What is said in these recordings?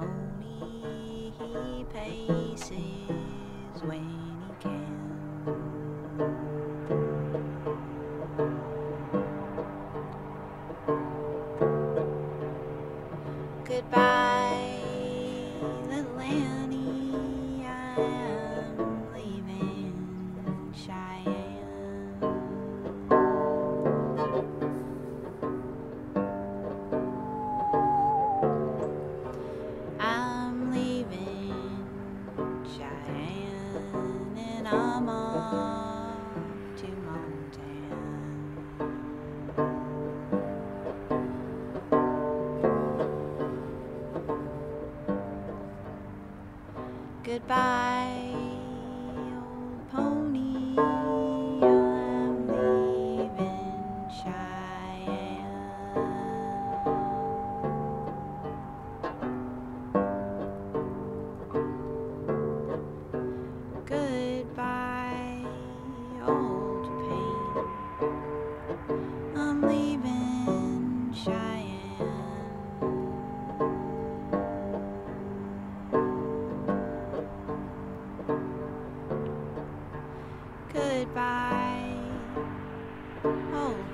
Only he paces when. Goodbye. Goodbye, old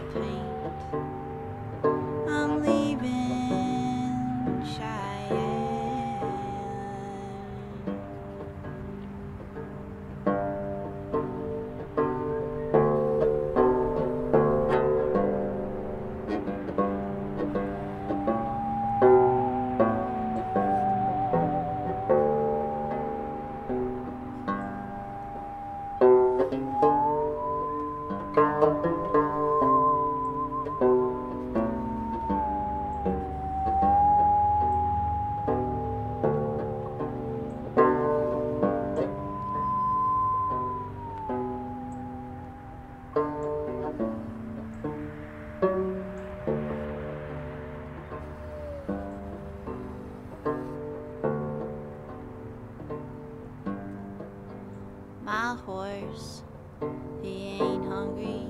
My horse, he ain't hungry.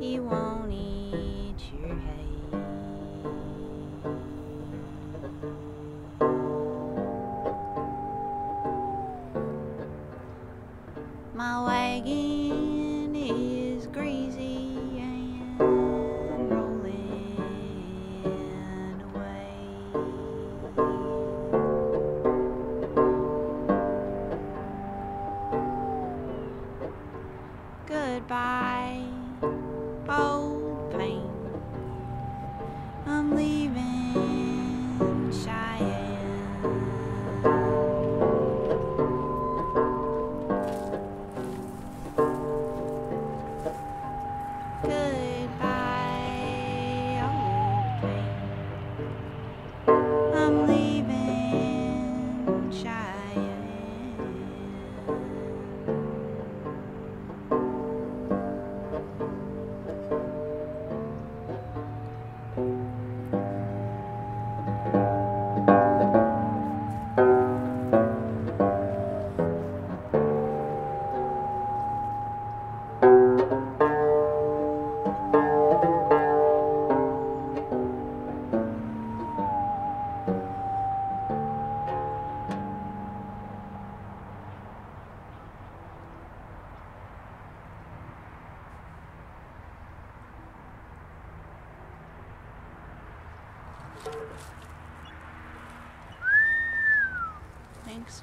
He won't eat your hay. My wagon Goodbye, old paint. I'm leaving Cheyenne. Goodbye, Thanks.